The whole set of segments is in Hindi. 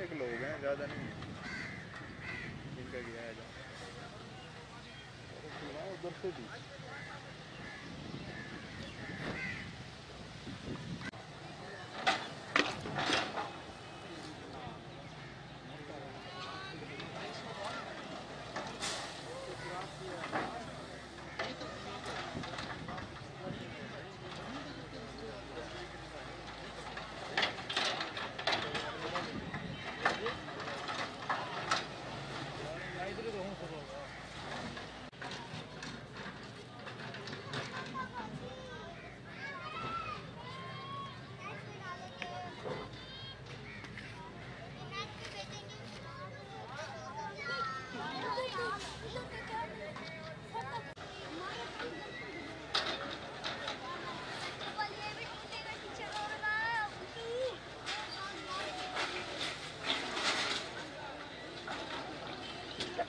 एक लोग हैं ज़्यादा नहीं जिनका गया है उधर से भी।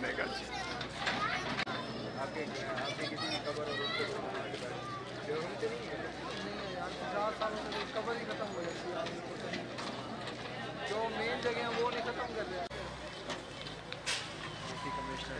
बनेगा। खबर हो तो है ही खत्म हो जाती है जो मेन जगह है वो नहीं खत्म कर रहे। कमिश्नर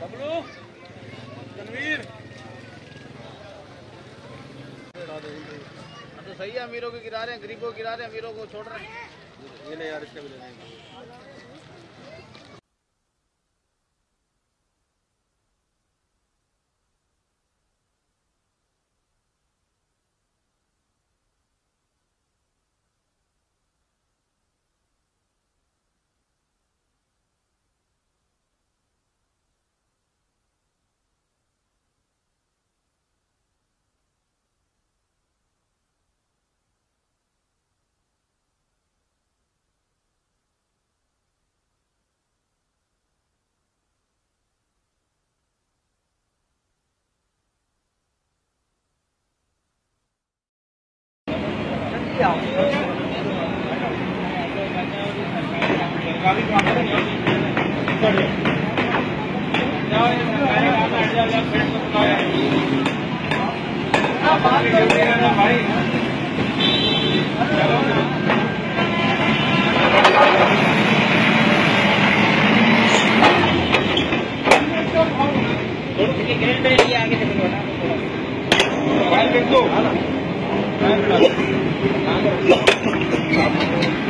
तनवीर तो सही है अमीरों को गिरा रहे हैं गरीबों को गिरा रहे हैं अमीरों को छोड़ रहे हैं। ये ले यार इसका भी लेना लेके आओ बात करते हैं। ना भाई ग्रिल पे आगे देखो ना दो Thank you.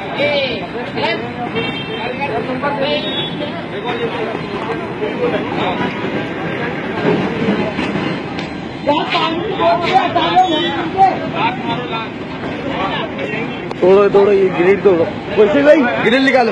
तोड़ो तोड़ो ये ग्रिल तोड़ो वैसे भाई ग्रिल निकालो।